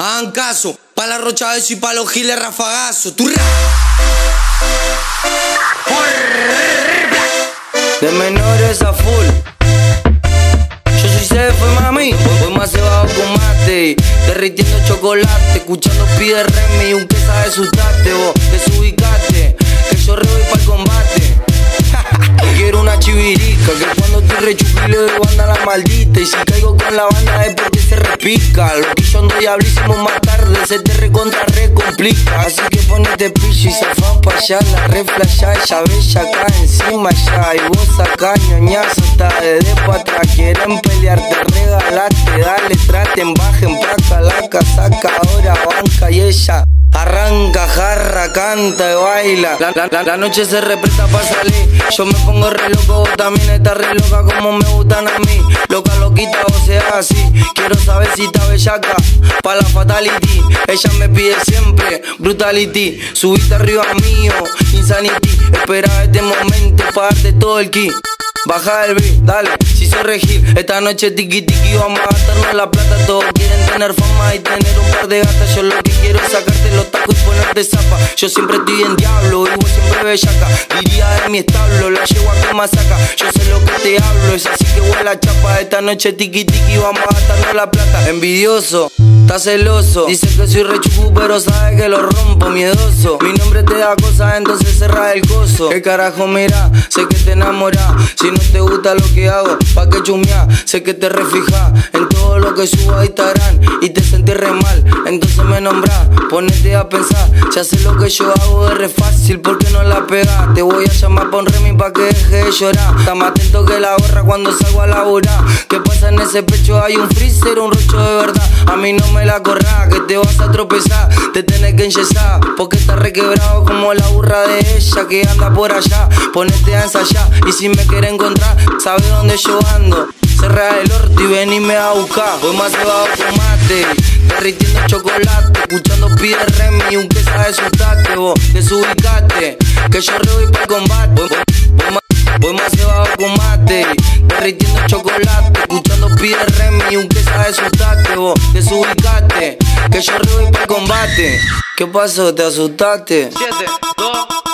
Hagan caso, pa' la rocha y pa' los giles rafagazo. De menores a full. Yo soy CF, mami. Voy más cebado con mate. Derritiendo chocolate. Escuchando pide remi y un queso de asustarte. Vos desubicate. Cuando te rechupile de banda la maldita Y si caigo con la banda es porque se repica. Lo que yo ando diablísimo más tarde Se te recontra re complica Así que ponete pillo y se fa pa' allá La re ya, ella bella acá encima ya. Y vos acá ñoñazo está desde pa' atrás. Quieren pelear, te regalaste Dale, traten, bajen, placa la casaca Ahora banca y ella Arranca, jarra, canta y baila. La, noche se represta para salir. Yo me pongo re loco, vos también estás re loca como me gustan a mí. Loca, loquita, o sea así. Quiero saber si está bellaca pa' la fatality. Ella me pide siempre brutality. Subiste arriba mío, insanity. Espera este momento para darte todo el ki. Baja el beat, dale, si soy regil Esta noche tiki tiki vamos a gastarnos la plata. Todos quieren tener fama y tener un par de gatas. Yo lo que quiero es sacarte los tacos y ponerte zapa. Yo siempre estoy en diablo y vos siempre bellaca. Diría de mi establo, la llevo a que masaca. Yo sé lo que te hablo, es así que huele la chapa. Esta noche tiki tiki vamos a gastarnos la plata. Envidioso Está celoso, dice que soy rechupu pero sabe que lo rompo, miedoso. Mi nombre te da cosas, entonces cerra el coso ¿Qué carajo mira? Sé que te enamora. Si no te gusta lo que hago, pa' que chumea. Sé que te refija en todo lo que subo a Instagram Y te sentí re mal, entonces me nombra Ponete a pensar, ya sé lo que yo hago es re fácil porque no la pega Te voy a llamar pa' un remi pa' que deje de llorar. Está más atento que la gorra cuando salgo a laburar. ¿Qué pasa en ese pecho? Hay un freezer, un rocho de verdad. A mí no me la corra, que te vas a tropezar, te tenés que enyesar, porque estás requebrado como la burra de ella que anda por allá. Ponete a ensayar y si me quiere encontrar, sabe dónde yo ando. Cerra el orto y venime a buscar. Voy más cebado con mate, derritiendo chocolate, escuchando pide remi, un queso de su vos desubicate, que yo re voy para combate. Voy, más cebado con mate, derritiendo chocolate, escuchando pide remi, un queso de su vos desubicate, que yo para el combate. ¿Qué pasó? ¿Te asustaste? 7, 2, 3